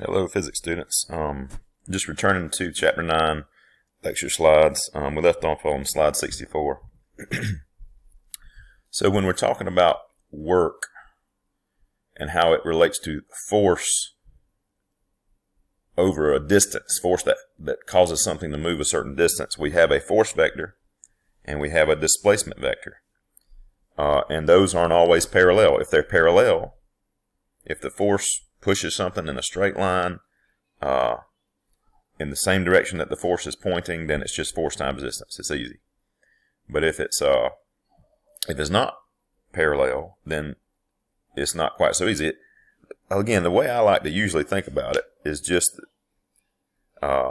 Hello, physics students. Um, just returning to chapter 9 lecture slides. Um, we left off on slide 64. so when we're talking about work and how it relates to force over a distance, force that, that causes something to move a certain distance, we have a force vector and we have a displacement vector. Uh, and those aren't always parallel. If they're parallel, if the force pushes something in a straight line uh, in the same direction that the force is pointing, then it's just force times distance. It's easy. But if it's uh, if it's not parallel, then it's not quite so easy. It, again, the way I like to usually think about it is just uh,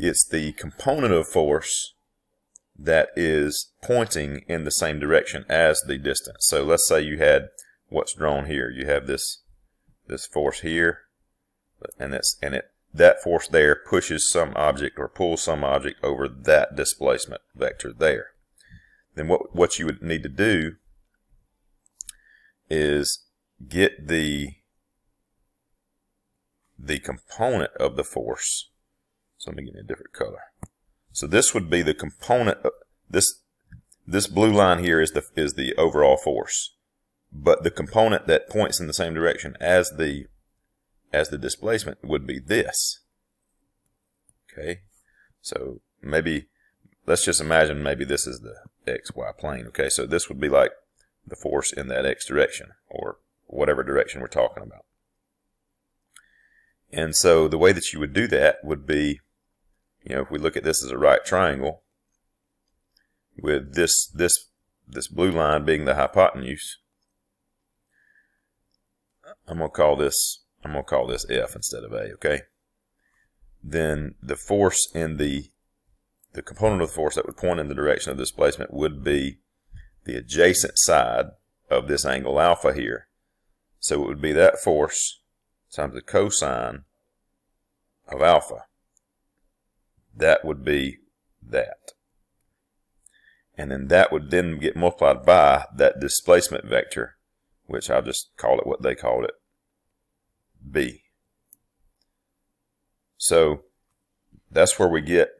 it's the component of force that is pointing in the same direction as the distance. So let's say you had what's drawn here. You have this this force here, and that's and it that force there pushes some object or pulls some object over that displacement vector there. Then what what you would need to do is get the the component of the force. So let me give you a different color. So this would be the component of this this blue line here is the is the overall force but the component that points in the same direction as the as the displacement would be this. Okay, so maybe let's just imagine maybe this is the xy plane. Okay, so this would be like the force in that x direction or whatever direction we're talking about. And so the way that you would do that would be, you know, if we look at this as a right triangle, with this this this blue line being the hypotenuse, I'm gonna call this I'm gonna call this F instead of A, okay? Then the force in the the component of the force that would point in the direction of displacement would be the adjacent side of this angle alpha here. So it would be that force times the cosine of alpha. That would be that. And then that would then get multiplied by that displacement vector which I'll just call it what they called it, B. So that's where we get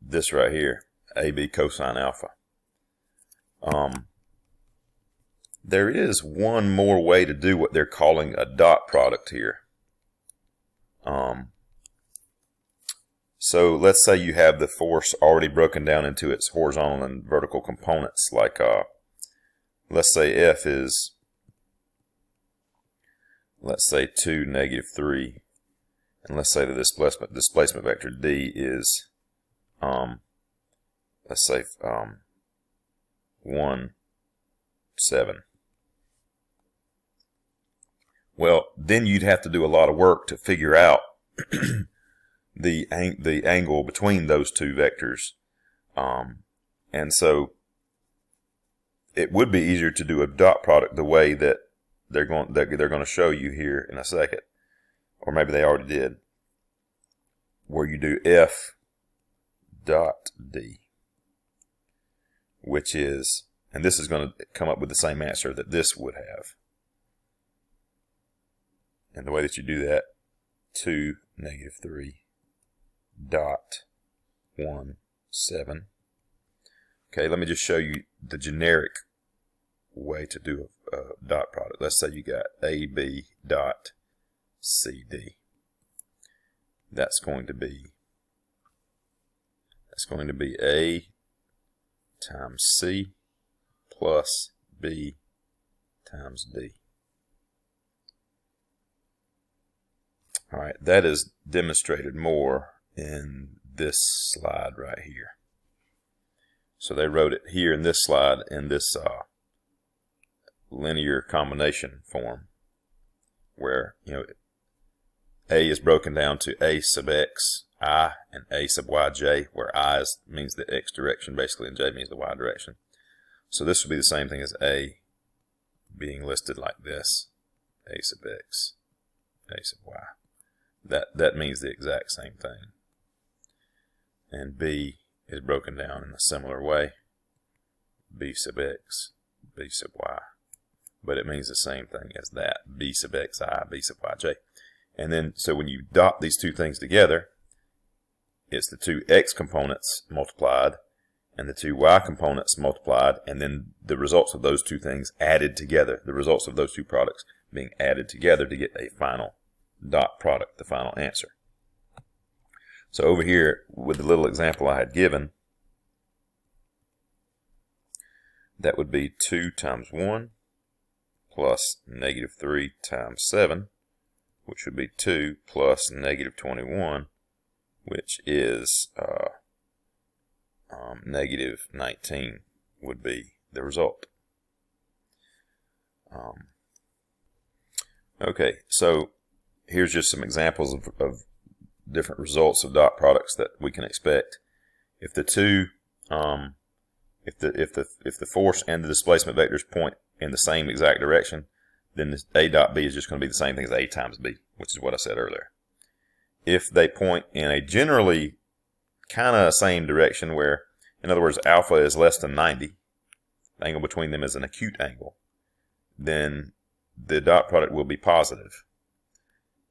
this right here, AB cosine alpha. Um, there is one more way to do what they're calling a dot product here. Um, so let's say you have the force already broken down into its horizontal and vertical components, like uh, let's say f is, let's say 2, negative 3, and let's say the displacement, displacement vector d is, um, let's say um, 1, 7. Well, then you'd have to do a lot of work to figure out the ang the angle between those two vectors. Um, and so it would be easier to do a dot product the way that they're going that they're going to show you here in a second, or maybe they already did, where you do f dot d, which is, and this is going to come up with the same answer that this would have. And the way that you do that, 2, negative 3, dot 1, 7. Okay, let me just show you the generic way to do a, a dot product. Let's say you got AB dot CD. That's going to be that's going to be A times C plus B times D. All right, that is demonstrated more in this slide right here. So they wrote it here in this slide in this uh, linear combination form where, you know, A is broken down to A sub x, I, and A sub yj, where I is, means the x direction basically and j means the y direction. So this would be the same thing as A being listed like this, A sub x, A sub y. That, that means the exact same thing. And B is broken down in a similar way. B sub x, B sub y. but it means the same thing as that, b sub xi, b sub yj. And then, so when you dot these two things together, it's the two x components multiplied and the two y components multiplied, and then the results of those two things added together, the results of those two products being added together to get a final dot product, the final answer. So over here, with the little example I had given, that would be 2 times 1 plus negative 3 times 7, which would be 2 plus negative 21, which is uh, um, negative 19 would be the result. Um, okay, so here's just some examples of, of, different results of dot products that we can expect. If the two, um, if the if the if the force and the displacement vectors point in the same exact direction, then A dot B is just going to be the same thing as A times B, which is what I said earlier. If they point in a generally kind of same direction where, in other words, alpha is less than 90, the angle between them is an acute angle, then the dot product will be positive.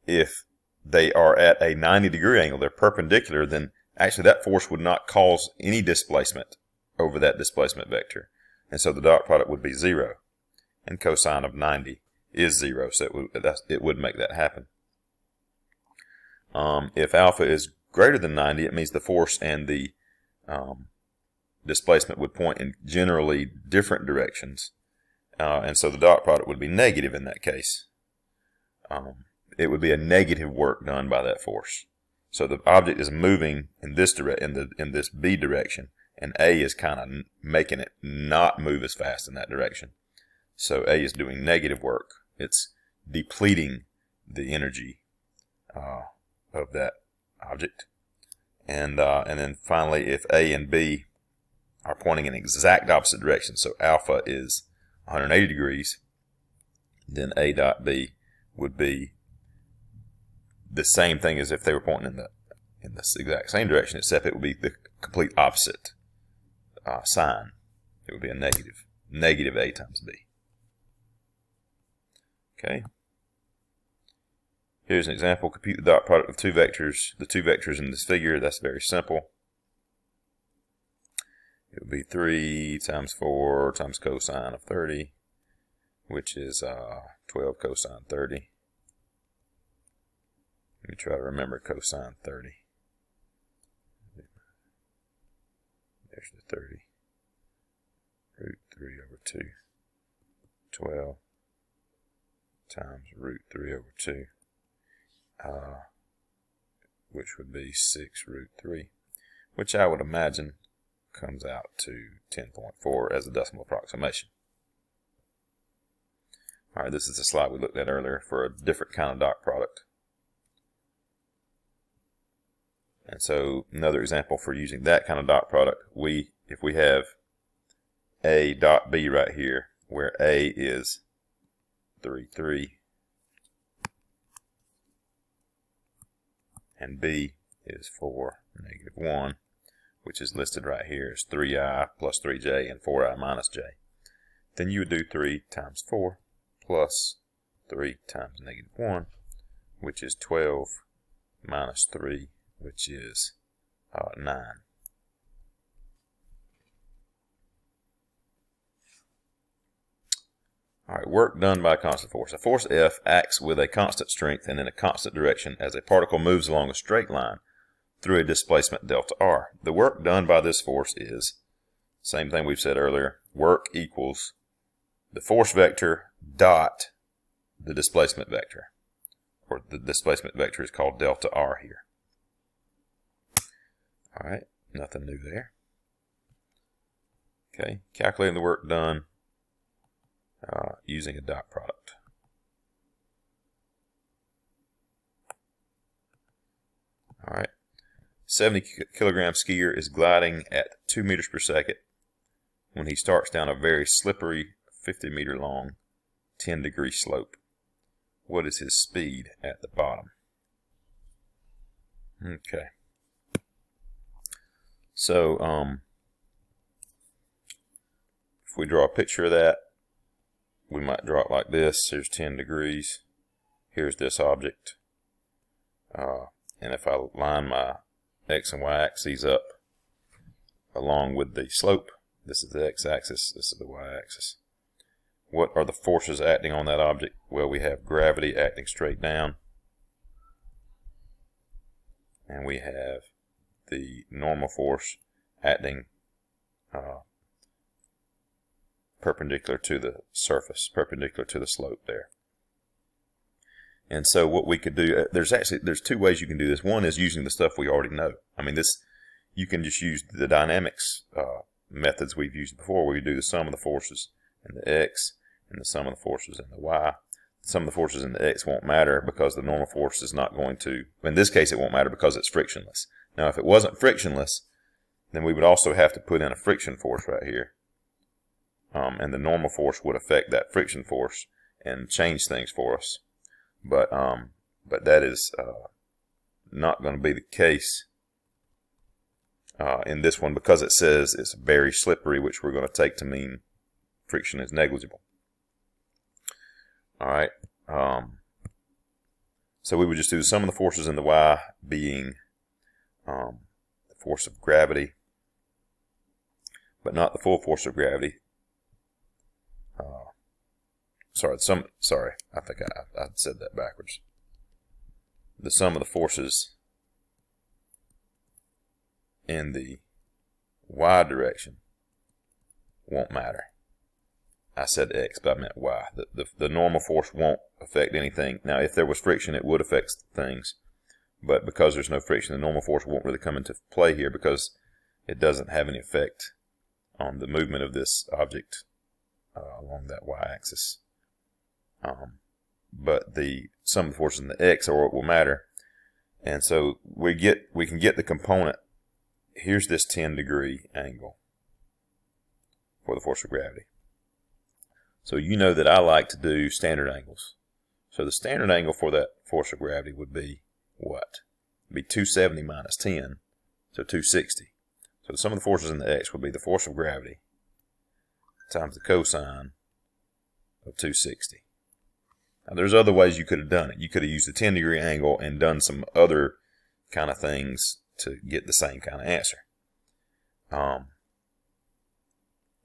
If they are at a 90 degree angle, they're perpendicular, then actually that force would not cause any displacement over that displacement vector. And so the dot product would be zero. And cosine of 90 is zero, so it would, it would make that happen. Um, if alpha is greater than 90, it means the force and the um, displacement would point in generally different directions. Uh, and so the dot product would be negative in that case. Um, it would be a negative work done by that force. So the object is moving in this direct in the in this B direction, and A is kind of making it not move as fast in that direction. So A is doing negative work. It's depleting the energy uh, of that object. And, uh, and then finally, if A and B are pointing in exact opposite directions, so alpha is 180 degrees, then A dot B would be the same thing as if they were pointing in the in the exact same direction, except it would be the complete opposite uh, sign. It would be a negative, negative A times B. Okay. Here's an example. Compute the dot product of two vectors. The two vectors in this figure, that's very simple. It would be 3 times 4 times cosine of 30, which is uh, 12 cosine 30. Let me try to remember cosine 30. There's the 30. Root 3 over 2. 12 times root 3 over 2 uh, which would be 6 root 3, which I would imagine comes out to 10.4 as a decimal approximation. All right, this is the slide we looked at earlier for a different kind of dot product. And so another example for using that kind of dot product, we if we have A dot B right here, where A is 3, 3, and B is 4, negative 1, which is listed right here as 3i plus 3j and 4i minus j. Then you would do 3 times 4 plus 3 times negative 1, which is 12 minus 3, which is uh, 9. All right, work done by a constant force. A force F acts with a constant strength and in a constant direction as a particle moves along a straight line through a displacement delta R. The work done by this force is, same thing we've said earlier, work equals the force vector dot the displacement vector. Or the displacement vector is called delta R here. All right, nothing new there. Okay, calculating the work done uh, using a dot product. All right. 70 kilogram skier is gliding at 2 meters per second when he starts down a very slippery 50 meter long 10 degree slope. What is his speed at the bottom? Okay. So, um, if we draw a picture of that, we might draw it like this. Here's 10 degrees. Here's this object. Uh, and if I line my x and y axes up along with the slope, this is the x-axis, this is the y-axis. What are the forces acting on that object? Well, we have gravity acting straight down. And we have the normal force acting uh, perpendicular to the surface, perpendicular to the slope there. And so what we could do, uh, there's actually, there's two ways you can do this. One is using the stuff we already know. I mean, this, you can just use the dynamics uh, methods we've used before where you do the sum of the forces in the x and the sum of the forces in the y. Sum of the forces in the x won't matter because the normal force is not going to, in this case it won't matter because it's frictionless. Now if it wasn't frictionless, then we would also have to put in a friction force right here. Um, and the normal force would affect that friction force and change things for us. But um, but that is uh, not going to be the case uh, in this one because it says it's very slippery, which we're going to take to mean friction is negligible. All right. Um, so we would just do the sum of the forces in the y being um, the force of gravity, but not the full force of gravity. Uh, sorry, some. Sorry, I think I, I said that backwards. The sum of the forces in the y direction won't matter. I said X, but I meant Y. The, the, the, normal force won't affect anything. Now, if there was friction, it would affect things. But because there's no friction, the normal force won't really come into play here because it doesn't have any effect on the movement of this object uh, along that y-axis. Um, but the sum of the forces in the x are what will matter. And so we get we can get the component. Here's this 10 degree angle for the force of gravity. So you know that I like to do standard angles. So the standard angle for that force of gravity would be what? It'd be 270 minus 10, so 260. So the sum of the forces in the x would be the force of gravity times the cosine of 260. Now there's other ways you could have done it. You could have used a 10 degree angle and done some other kind of things to get the same kind of answer. Um,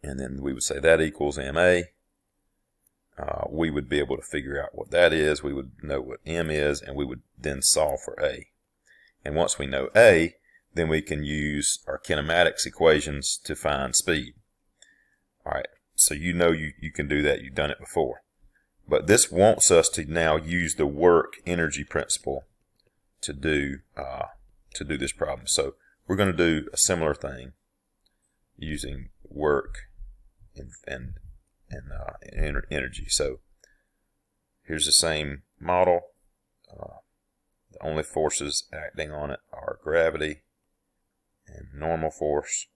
and then we would say that equals MA uh, we would be able to figure out what that is. We would know what M is, and we would then solve for A. And once we know A, then we can use our kinematics equations to find speed. All right, so you know you, you can do that. You've done it before. But this wants us to now use the work energy principle to do uh, to do this problem. So we're going to do a similar thing using work and, and and uh, energy. So here's the same model. Uh, the only forces acting on it are gravity and normal force.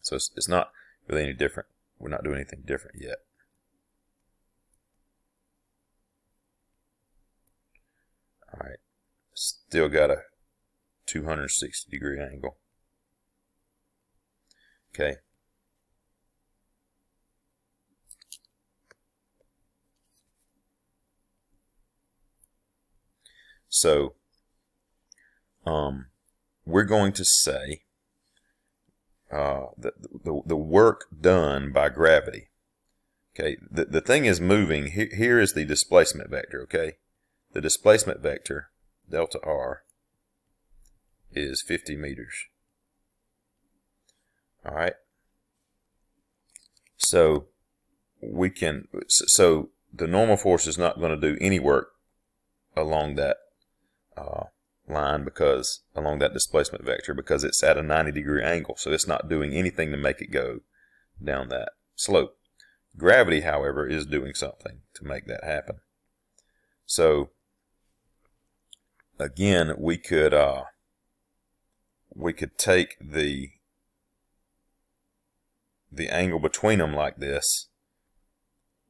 So it's, it's not really any different. We're not doing anything different yet. All right, still got a 260 degree angle. Okay, So um, we're going to say uh, the, the, the work done by gravity. Okay, the, the thing is moving. Here, here is the displacement vector, okay? The displacement vector, delta R, is 50 meters. All right. So we can, so the normal force is not going to do any work along that uh, line because along that displacement vector because it's at a 90 degree angle. So it's not doing anything to make it go down that slope. Gravity however is doing something to make that happen. So again we could uh, we could take the the angle between them like this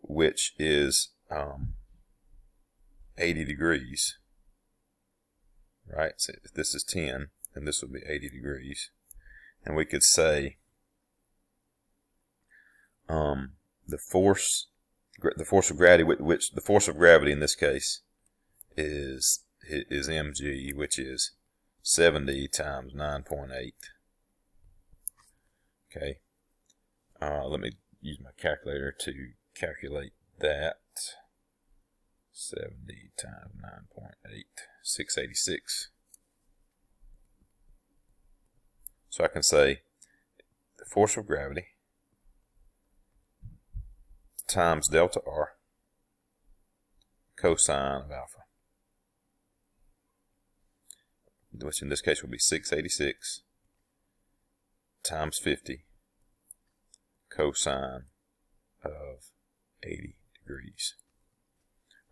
which is um, 80 degrees right? So if this is 10, then this would be 80 degrees. And we could say um, the force, the force of gravity, which the force of gravity in this case is is mg, which is 70 times 9.8. Okay. Uh, let me use my calculator to calculate that. 70 times 9.8, 686. So I can say the force of gravity times delta R cosine of alpha, which in this case would be 686 times 50 cosine of 80 degrees.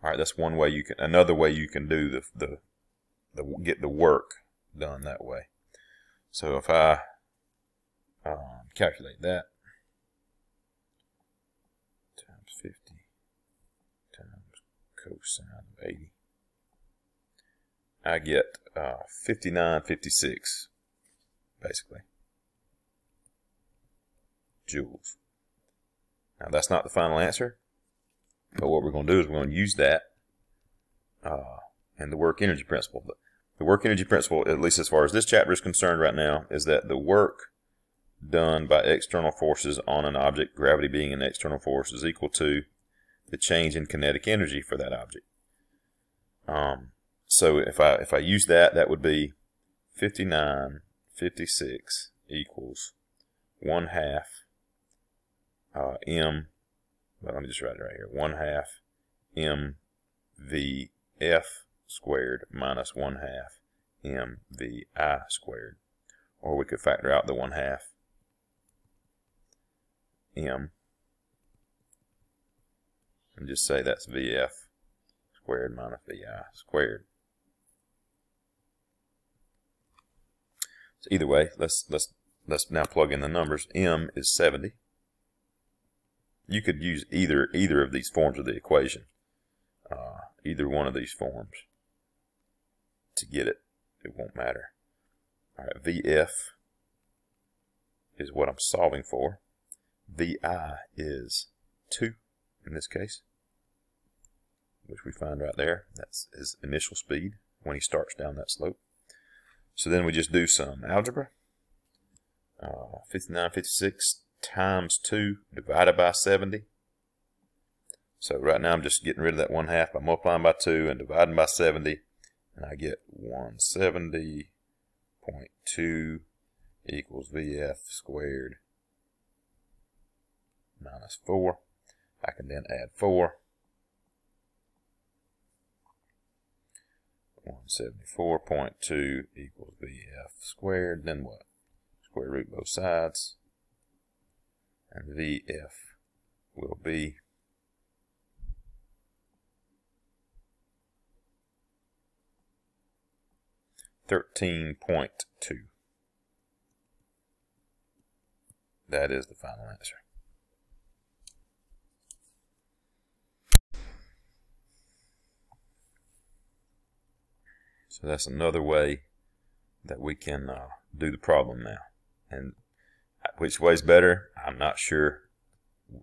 All right, that's one way you can. Another way you can do the the, the get the work done that way. So if I um, calculate that times 50 times cosine of 80, I get uh, 5956 basically joules. Now that's not the final answer, but what we're going to do is we're going to use that uh, and the work energy principle. But the work energy principle, at least as far as this chapter is concerned right now, is that the work done by external forces on an object, gravity being an external force, is equal to the change in kinetic energy for that object. Um, so if I if I use that, that would be 59, 56 equals 1 half uh, m, well, let me just write it right here, 1 half m v f squared minus 1 half m v i squared. Or we could factor out the 1 half m and just say that's vf squared minus vi squared. So either way, let's let's let's now plug in the numbers. M is 70. You could use either either of these forms of the equation, uh, either one of these forms to get it. It won't matter. All right, VF is what I'm solving for. VI is 2 in this case, which we find right there. That's his initial speed when he starts down that slope. So then we just do some algebra. Uh, 59, 56 times 2 divided by 70. So right now I'm just getting rid of that 1 half by multiplying by 2 and dividing by 70. And I get 170.2 equals VF squared minus 4. I can then add 4. 174.2 equals VF squared. Then what? Square root both sides and VF will be thirteen point two. That is the final answer. So that's another way that we can uh, do the problem now. And which way's better? I'm not sure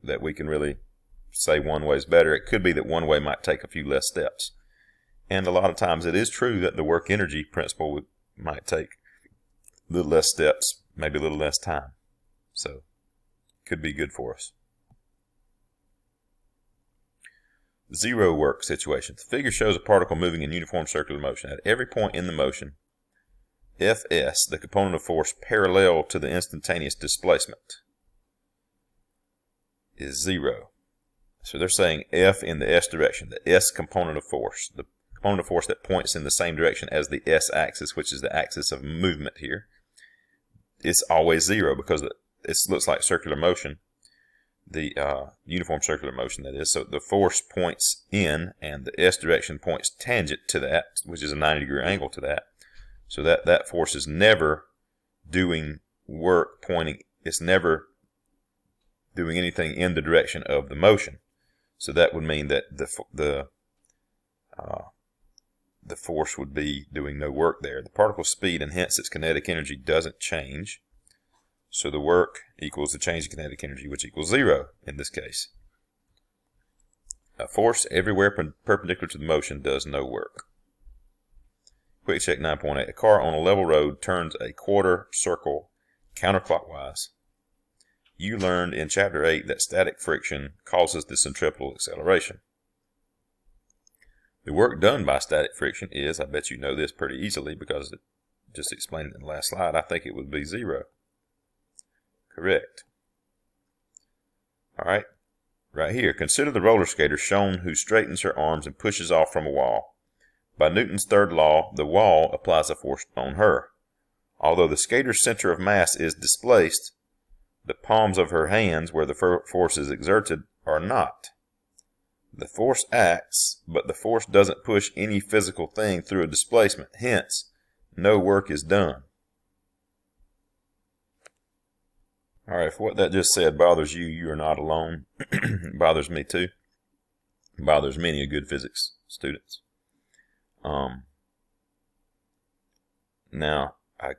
that we can really say one way's better. It could be that one way might take a few less steps. And a lot of times it is true that the work energy principle would, might take a little less steps, maybe a little less time. So could be good for us. Zero work situation. The figure shows a particle moving in uniform circular motion. At every point in the motion, Fs, the component of force parallel to the instantaneous displacement, is zero. So they're saying F in the S direction, the S component of force, the component of force that points in the same direction as the S axis, which is the axis of movement here, it's always zero because it looks like circular motion, the uh, uniform circular motion that is. So the force points in and the S direction points tangent to that, which is a 90 degree angle to that. So that, that force is never doing work pointing, it's never doing anything in the direction of the motion. So that would mean that the, the, uh, the force would be doing no work there. The particle speed and hence its kinetic energy doesn't change. So the work equals the change in kinetic energy, which equals zero in this case. a force everywhere perpendicular to the motion does no work. Quick check 9.8. A car on a level road turns a quarter circle counterclockwise. You learned in chapter 8 that static friction causes the centripetal acceleration. The work done by static friction is, I bet you know this pretty easily because it just explained it in the last slide, I think it would be zero. Correct. All right, right here. Consider the roller skater shown who straightens her arms and pushes off from a wall. By Newton's third law, the wall applies a force on her. Although the skater's center of mass is displaced, the palms of her hands, where the force is exerted, are not. The force acts, but the force doesn't push any physical thing through a displacement. Hence, no work is done. All right, if what that just said bothers you, you are not alone. bothers me too. Bothers many a good physics students. Um, now, I,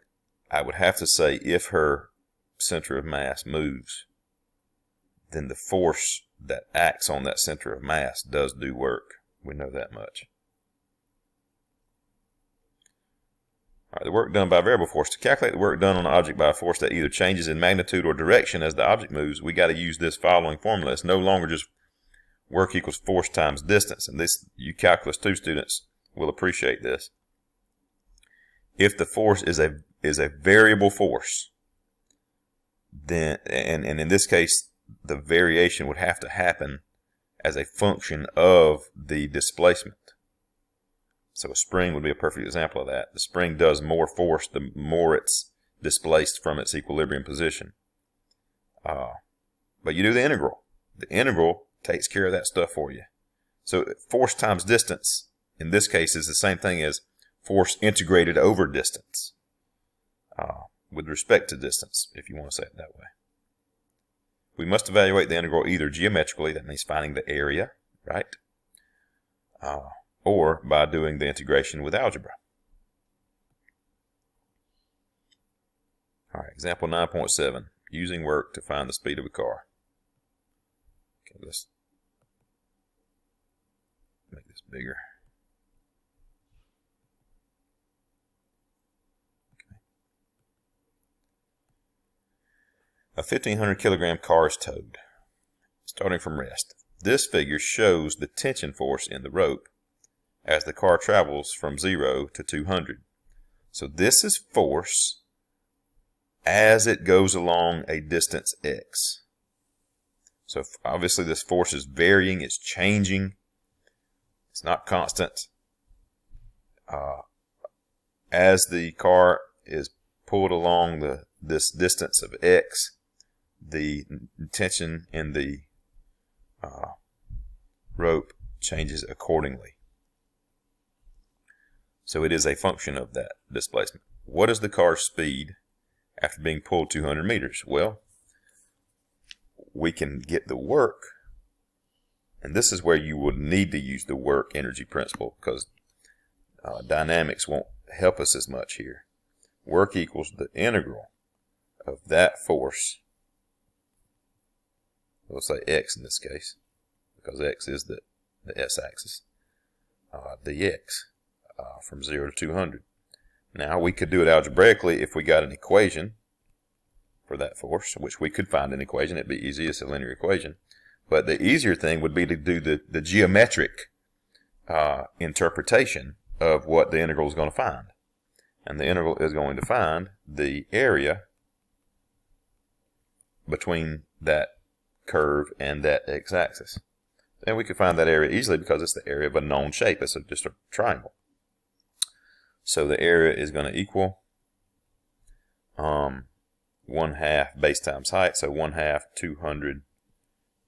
I would have to say if her center of mass moves, then the force that acts on that center of mass does do work. We know that much. All right, the work done by variable force. To calculate the work done on an object by a force that either changes in magnitude or direction as the object moves, we got to use this following formula. It's no longer just work equals force times distance. And this, you calculus 2 students will appreciate this. If the force is a is a variable force, then and, and in this case, the variation would have to happen as a function of the displacement. So a spring would be a perfect example of that. The spring does more force the more it's displaced from its equilibrium position. Uh, but you do the integral. The integral takes care of that stuff for you. So force times distance, in this case, is the same thing as force integrated over distance, uh, with respect to distance, if you want to say it that way. We must evaluate the integral either geometrically, that means finding the area, right? Uh, or by doing the integration with algebra. All right, example 9.7, using work to find the speed of a car. Okay, let's make this bigger. Okay. A 1500 kilogram car is towed, starting from rest. This figure shows the tension force in the rope as the car travels from 0 to 200. So this is force as it goes along a distance x. So obviously this force is varying, it's changing, it's not constant. Uh, as the car is pulled along the this distance of x, the tension in the uh, rope changes accordingly. So it is a function of that displacement. What is the car's speed after being pulled 200 meters? Well, we can get the work, and this is where you would need to use the work energy principle because uh, dynamics won't help us as much here. Work equals the integral of that force. We'll say x in this case because x is the, the s-axis. Uh, dx uh, from 0 to 200. Now, we could do it algebraically if we got an equation for that force, which we could find an equation. It'd be easy. It's a linear equation. But the easier thing would be to do the, the geometric uh, interpretation of what the integral is going to find. And the integral is going to find the area between that curve and that x-axis. And we could find that area easily because it's the area of a known shape. It's a, just a triangle. So the area is going to equal um, 1 half base times height. So 1 half 200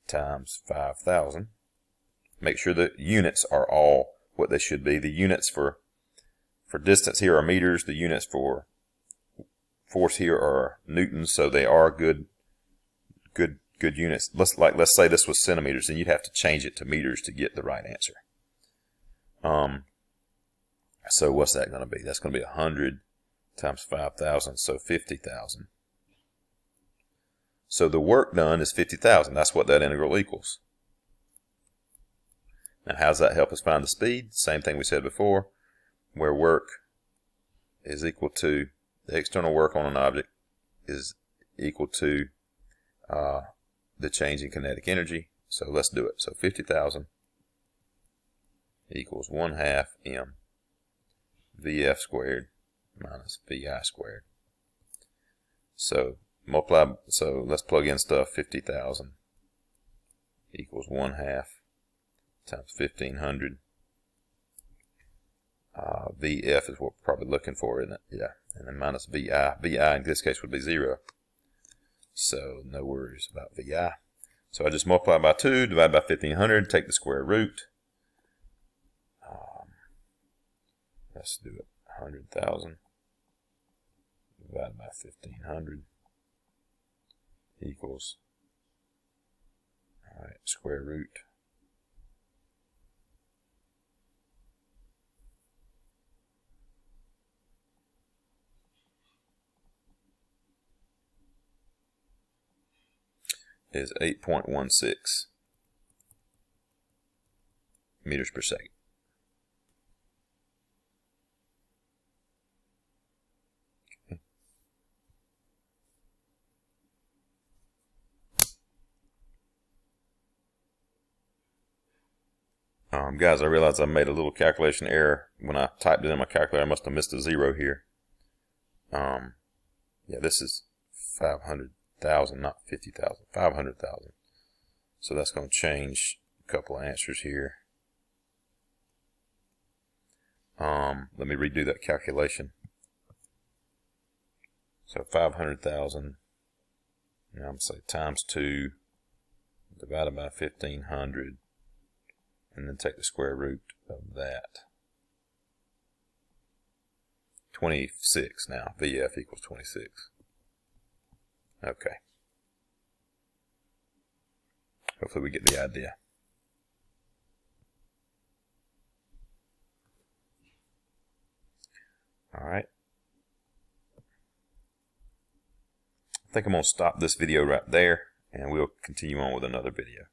times 5,000. Make sure the units are all what they should be. The units for for distance here are meters. The units for force here are newtons. So they are good good good units. Let's like let's say this was centimeters, and you'd have to change it to meters to get the right answer. Um, so what's that going to be? That's going to be 100 times 5,000, so 50,000. So the work done is 50,000. That's what that integral equals. Now, how does that help us find the speed? Same thing we said before, where work is equal to the external work on an object is equal to uh, the change in kinetic energy. So let's do it. So 50,000 equals 1 half m Vf squared minus Vi squared. So multiply, so let's plug in stuff, 50,000 equals 1 half times 1500. Uh, Vf is what we're probably looking for, isn't it? Yeah. And then minus Vi. Vi in this case would be 0. So no worries about Vi. So I just multiply by 2, divide by 1500, take the square root. Um, let's do it. 100,000 divided by 1500 equals all right, square root is 8.16 meters per second. Um, guys, I realized I made a little calculation error when I typed it in my calculator. I must have missed a zero here. Um, yeah, this is 500,000, not 50,000, 500,000. So that's going to change a couple of answers here. Um, let me redo that calculation. So 500,000, I'm going to say times 2 divided by 1500 and then take the square root of that. 26 now. VF equals 26. Okay. Hopefully we get the idea. Alright. I think I'm going to stop this video right there and we'll continue on with another video.